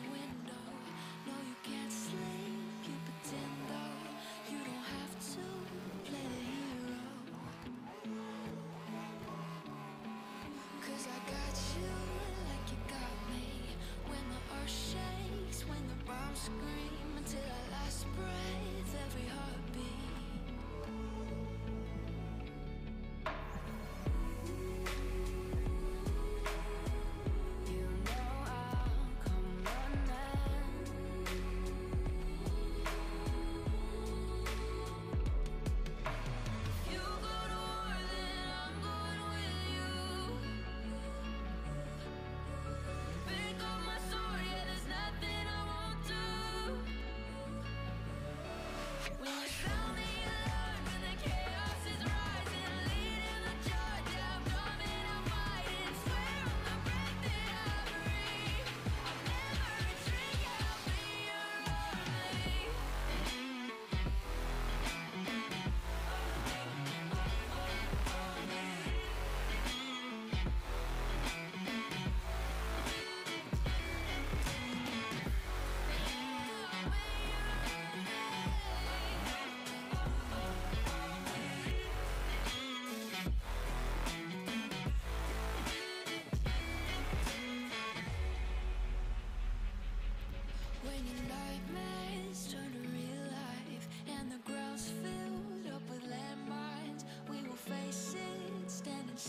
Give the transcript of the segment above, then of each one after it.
Your window.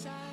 Side